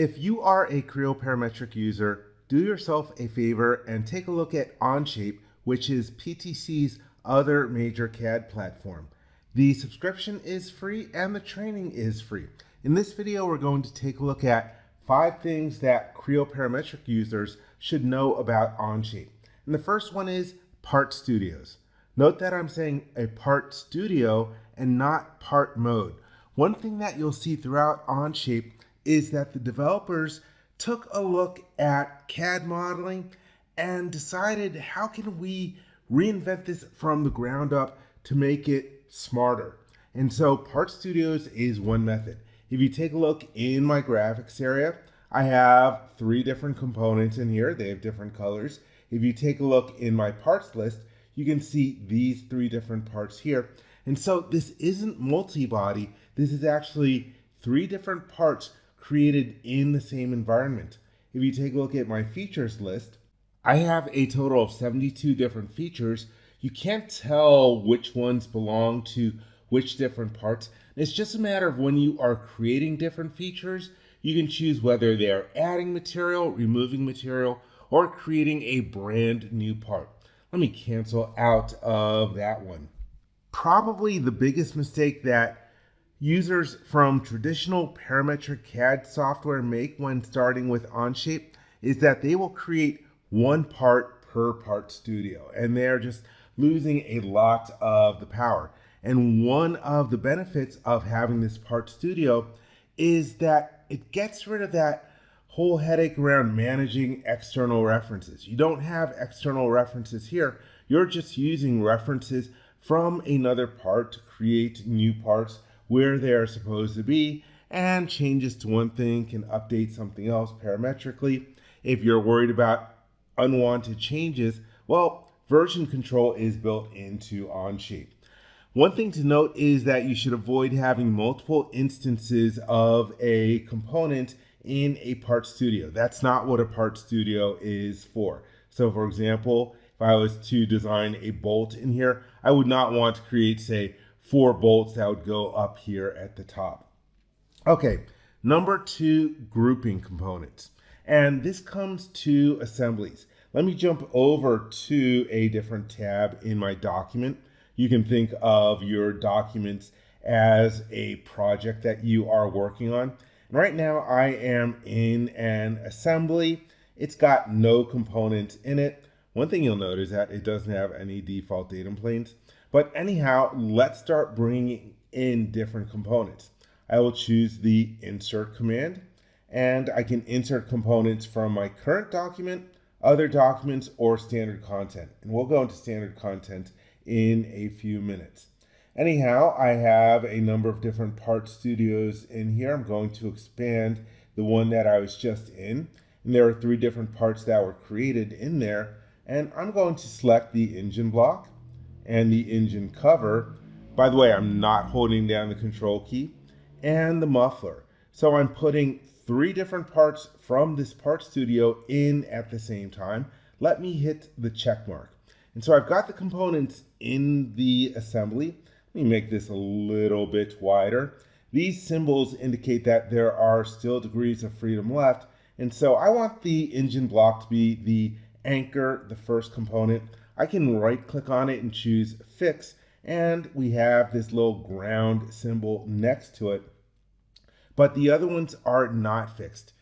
If you are a Creo Parametric user, do yourself a favor and take a look at Onshape, which is PTC's other major CAD platform. The subscription is free and the training is free. In this video, we're going to take a look at five things that Creo Parametric users should know about Onshape. And the first one is Part Studios. Note that I'm saying a part studio and not part mode. One thing that you'll see throughout Onshape is that the developers took a look at CAD modeling and decided how can we reinvent this from the ground up to make it smarter. And so Part Studios is one method. If you take a look in my graphics area, I have three different components in here. They have different colors. If you take a look in my parts list, you can see these three different parts here. And so this isn't multi-body. This is actually three different parts created in the same environment. If you take a look at my features list, I have a total of 72 different features. You can't tell which ones belong to which different parts. It's just a matter of when you are creating different features, you can choose whether they are adding material, removing material, or creating a brand new part. Let me cancel out of that one. Probably the biggest mistake that users from traditional parametric CAD software make when starting with Onshape is that they will create one part per part studio and they're just losing a lot of the power. And one of the benefits of having this part studio is that it gets rid of that whole headache around managing external references. You don't have external references here. You're just using references from another part to create new parts where they're supposed to be, and changes to one thing can update something else parametrically. If you're worried about unwanted changes, well, version control is built into Onshape. One thing to note is that you should avoid having multiple instances of a component in a part studio. That's not what a part studio is for. So for example, if I was to design a bolt in here, I would not want to create, say, four bolts that would go up here at the top. Okay, number two, grouping components. And this comes to assemblies. Let me jump over to a different tab in my document. You can think of your documents as a project that you are working on. Right now I am in an assembly. It's got no components in it. One thing you'll notice that it doesn't have any default datum planes. But anyhow, let's start bringing in different components. I will choose the insert command and I can insert components from my current document, other documents, or standard content. And we'll go into standard content in a few minutes. Anyhow, I have a number of different part studios in here. I'm going to expand the one that I was just in. And there are three different parts that were created in there. And I'm going to select the engine block and the engine cover. By the way, I'm not holding down the control key and the muffler. So I'm putting three different parts from this part studio in at the same time. Let me hit the check mark. And so I've got the components in the assembly. Let me make this a little bit wider. These symbols indicate that there are still degrees of freedom left. And so I want the engine block to be the anchor, the first component. I can right click on it and choose fix and we have this little ground symbol next to it. But the other ones are not fixed.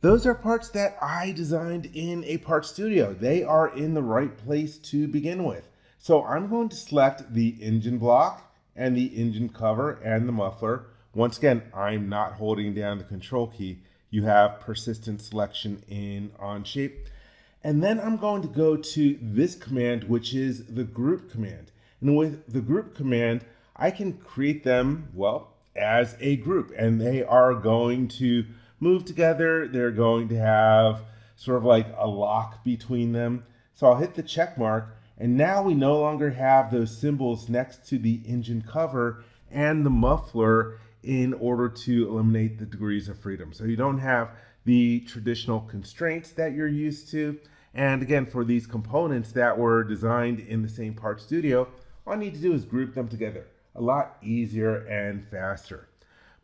Those are parts that I designed in a part studio. They are in the right place to begin with. So I'm going to select the engine block and the engine cover and the muffler. Once again, I'm not holding down the control key. You have persistent selection in Onshape. And then I'm going to go to this command, which is the group command. And with the group command, I can create them, well, as a group. And they are going to move together. They're going to have sort of like a lock between them. So I'll hit the check mark. And now we no longer have those symbols next to the engine cover and the muffler in order to eliminate the degrees of freedom. So you don't have the traditional constraints that you're used to. And again, for these components that were designed in the same part studio, all I need to do is group them together. A lot easier and faster.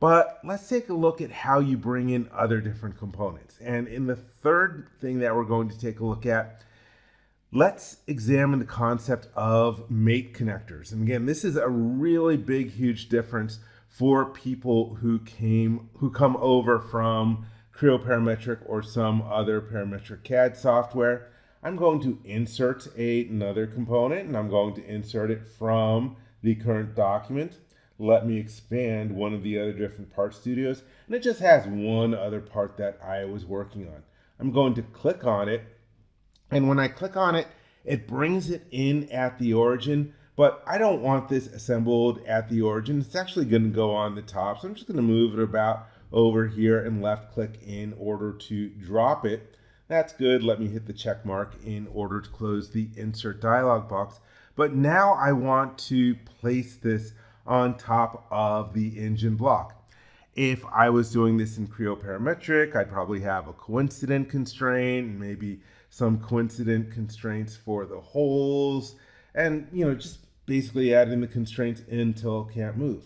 But let's take a look at how you bring in other different components. And in the third thing that we're going to take a look at, let's examine the concept of mate connectors. And again, this is a really big, huge difference for people who came who come over from Creo Parametric or some other parametric CAD software. I'm going to insert a, another component and I'm going to insert it from the current document let me expand one of the other different part studios. And it just has one other part that I was working on. I'm going to click on it. And when I click on it, it brings it in at the origin, but I don't want this assembled at the origin. It's actually going to go on the top. So I'm just going to move it about over here and left click in order to drop it. That's good. Let me hit the check mark in order to close the insert dialog box. But now I want to place this on top of the engine block. If I was doing this in Creo Parametric, I'd probably have a coincident constraint, maybe some coincident constraints for the holes, and you know, just basically adding the constraints until it can't move.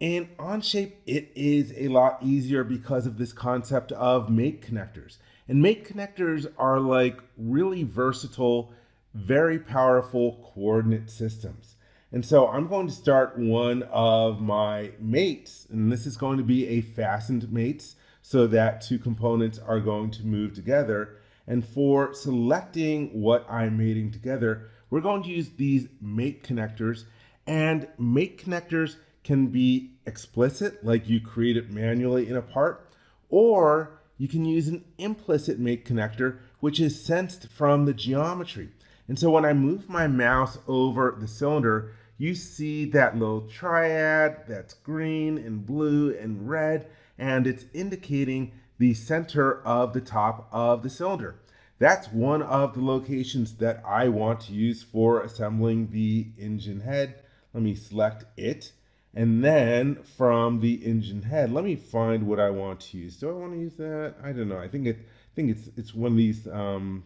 In Onshape, it is a lot easier because of this concept of mate connectors. And mate connectors are like really versatile, very powerful coordinate systems. And so I'm going to start one of my mates, and this is going to be a fastened mates so that two components are going to move together. And for selecting what I'm mating together, we're going to use these mate connectors. And mate connectors can be explicit, like you create it manually in a part, or you can use an implicit mate connector, which is sensed from the geometry. And so when I move my mouse over the cylinder, you see that little triad that's green and blue and red, and it's indicating the center of the top of the cylinder. That's one of the locations that I want to use for assembling the engine head. Let me select it. And then from the engine head, let me find what I want to use. Do I want to use that? I don't know. I think it I think it's it's one of these um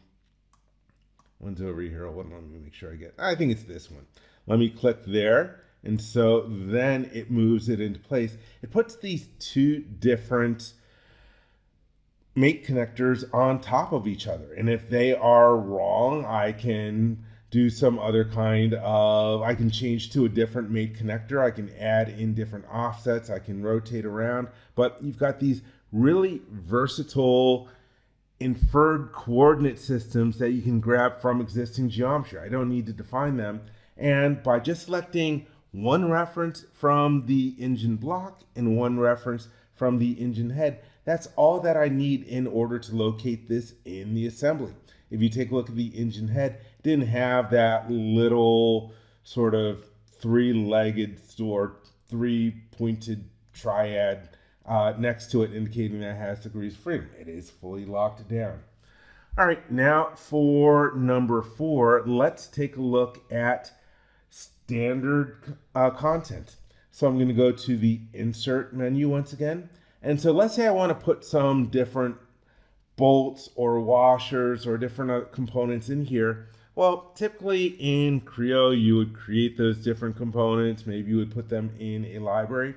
ones over here. Let me make sure I get I think it's this one. Let me click there. And so then it moves it into place. It puts these two different mate connectors on top of each other. And if they are wrong, I can do some other kind of, I can change to a different mate connector. I can add in different offsets. I can rotate around. But you've got these really versatile inferred coordinate systems that you can grab from existing geometry. I don't need to define them. And by just selecting one reference from the engine block and one reference from the engine head, that's all that I need in order to locate this in the assembly. If you take a look at the engine head, didn't have that little sort of three-legged or three-pointed triad uh, next to it indicating that it has degrees of freedom. It is fully locked down. All right, now for number four, let's take a look at standard uh, content. So I'm going to go to the insert menu once again. And so let's say I want to put some different bolts or washers or different uh, components in here. Well, typically in Creo, you would create those different components. Maybe you would put them in a library.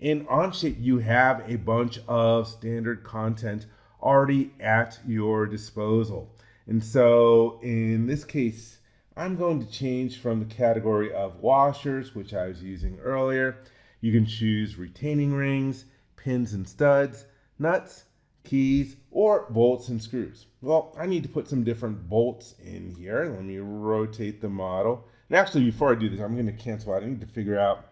In Onshape, you have a bunch of standard content already at your disposal. And so in this case, I'm going to change from the category of washers, which I was using earlier. You can choose retaining rings, pins and studs, nuts, keys, or bolts and screws. Well, I need to put some different bolts in here. Let me rotate the model. And actually, before I do this, I'm going to cancel out. I need to figure out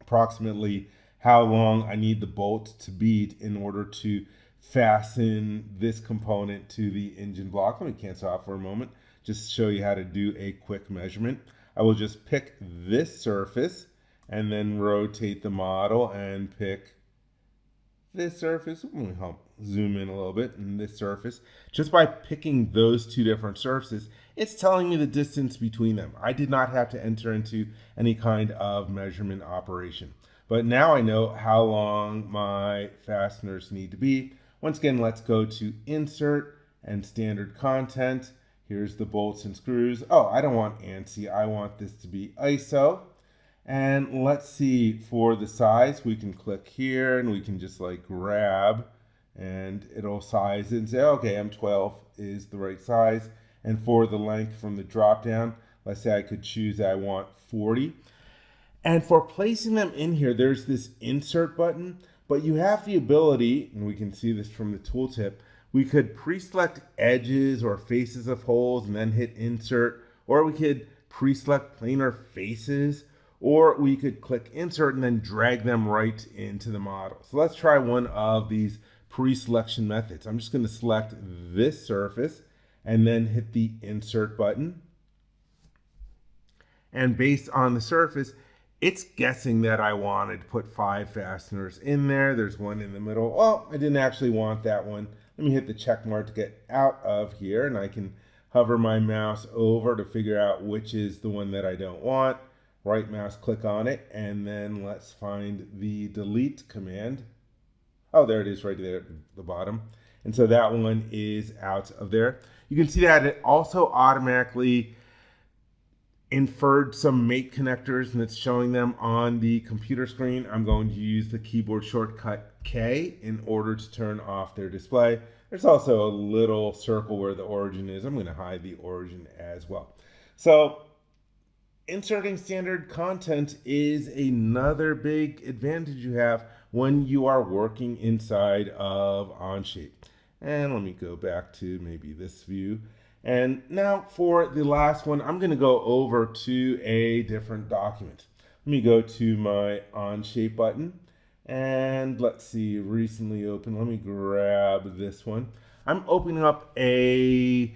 approximately how long I need the bolt to be in order to fasten this component to the engine block. Let me cancel out for a moment just show you how to do a quick measurement. I will just pick this surface and then rotate the model and pick this surface. Let me help zoom in a little bit and this surface. Just by picking those two different surfaces, it's telling me the distance between them. I did not have to enter into any kind of measurement operation. But now I know how long my fasteners need to be. Once again, let's go to Insert and Standard Content. Here's the bolts and screws. Oh, I don't want ANSI. I want this to be ISO. And let's see, for the size, we can click here and we can just like grab and it'll size and say, okay, M12 is the right size. And for the length from the drop down, let's say I could choose I want 40. And for placing them in here, there's this insert button, but you have the ability, and we can see this from the tooltip, we could pre-select edges or faces of holes and then hit insert, or we could pre-select planar faces or we could click insert and then drag them right into the model. So let's try one of these pre-selection methods. I'm just going to select this surface and then hit the insert button. And based on the surface, it's guessing that I wanted to put five fasteners in there. There's one in the middle. Oh, I didn't actually want that one. Let me hit the check mark to get out of here and I can hover my mouse over to figure out which is the one that I don't want right mouse click on it, and then let's find the delete command. Oh, there it is right there at the bottom. And so that one is out of there. You can see that it also automatically inferred some mate connectors and it's showing them on the computer screen. I'm going to use the keyboard shortcut K in order to turn off their display. There's also a little circle where the origin is. I'm going to hide the origin as well. So inserting standard content is another big advantage you have when you are working inside of Onshape. And let me go back to maybe this view. And now for the last one, I'm going to go over to a different document. Let me go to my Onshape button. And let's see, recently open. Let me grab this one. I'm opening up a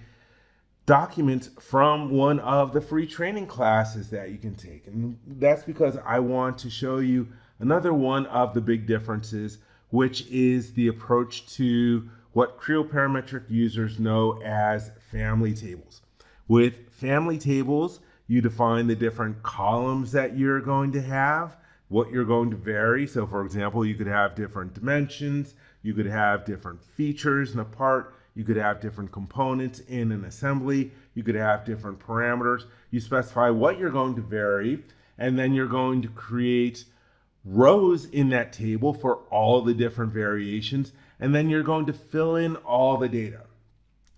documents from one of the free training classes that you can take. And that's because I want to show you another one of the big differences, which is the approach to what Creo Parametric users know as family tables. With family tables, you define the different columns that you're going to have, what you're going to vary. So for example, you could have different dimensions, you could have different features in a part, you could have different components in an assembly. You could have different parameters. You specify what you're going to vary, and then you're going to create rows in that table for all the different variations, and then you're going to fill in all the data.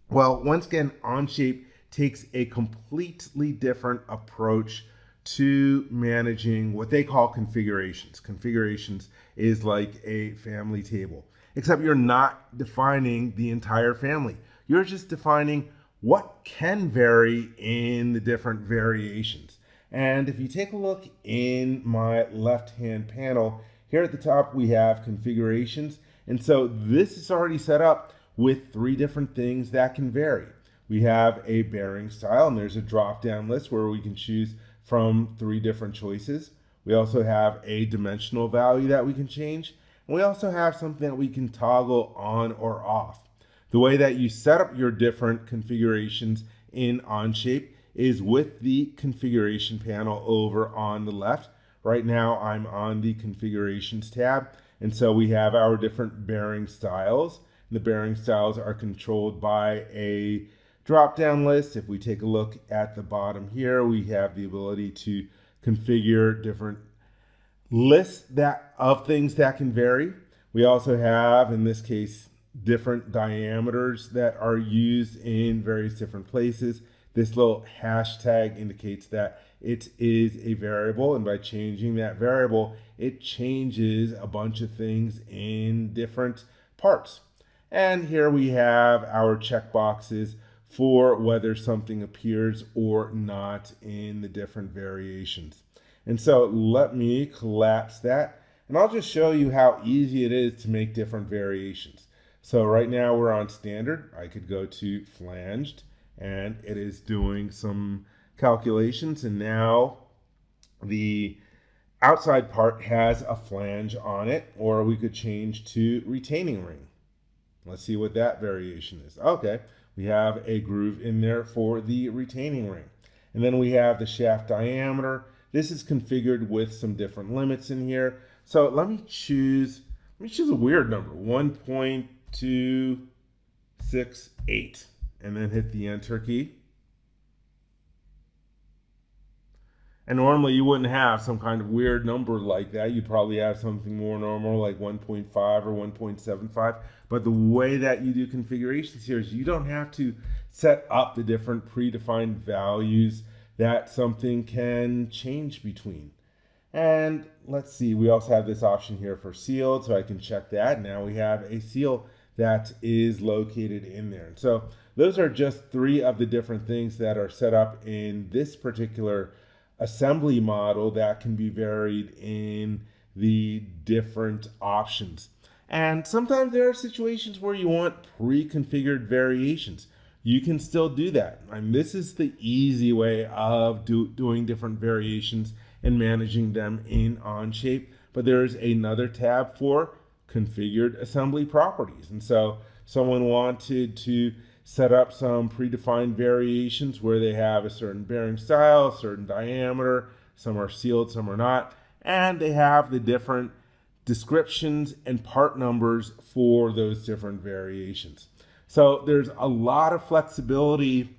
Well, once again, Onshape takes a completely different approach to managing what they call configurations. Configurations is like a family table except you're not defining the entire family. You're just defining what can vary in the different variations. And if you take a look in my left-hand panel, here at the top we have configurations. And so this is already set up with three different things that can vary. We have a bearing style, and there's a drop-down list where we can choose from three different choices. We also have a dimensional value that we can change, we also have something that we can toggle on or off. The way that you set up your different configurations in Onshape is with the configuration panel over on the left. Right now I'm on the configurations tab. And so we have our different bearing styles. The bearing styles are controlled by a drop down list. If we take a look at the bottom here, we have the ability to configure different lists that of things that can vary. We also have, in this case, different diameters that are used in various different places. This little hashtag indicates that it is a variable, and by changing that variable, it changes a bunch of things in different parts. And here we have our checkboxes for whether something appears or not in the different variations. And so let me collapse that and I'll just show you how easy it is to make different variations. So right now we're on standard. I could go to flanged and it is doing some calculations and now the outside part has a flange on it or we could change to retaining ring. Let's see what that variation is. Okay, we have a groove in there for the retaining ring. And then we have the shaft diameter this is configured with some different limits in here. So let me choose, let me choose a weird number, 1.268, and then hit the enter key. And normally you wouldn't have some kind of weird number like that. You'd probably have something more normal like 1.5 or 1.75. But the way that you do configurations here is you don't have to set up the different predefined values that something can change between. And let's see, we also have this option here for sealed, so I can check that. Now we have a seal that is located in there. So those are just three of the different things that are set up in this particular assembly model that can be varied in the different options. And sometimes there are situations where you want pre-configured variations. You can still do that. And this is the easy way of do, doing different variations and managing them in Onshape. But there's another tab for configured assembly properties. And so someone wanted to set up some predefined variations where they have a certain bearing style, a certain diameter, some are sealed, some are not, and they have the different descriptions and part numbers for those different variations. So there's a lot of flexibility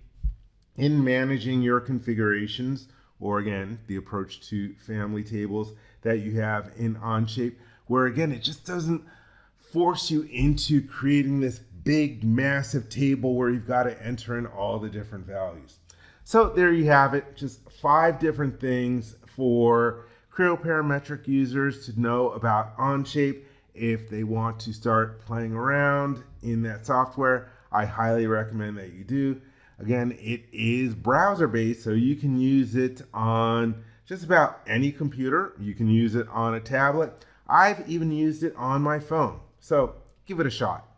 in managing your configurations, or again, the approach to family tables that you have in Onshape, where again, it just doesn't force you into creating this big, massive table where you've got to enter in all the different values. So there you have it, just five different things for Creo Parametric users to know about Onshape if they want to start playing around in that software. I highly recommend that you do. Again, it is browser based, so you can use it on just about any computer. You can use it on a tablet. I've even used it on my phone. So give it a shot.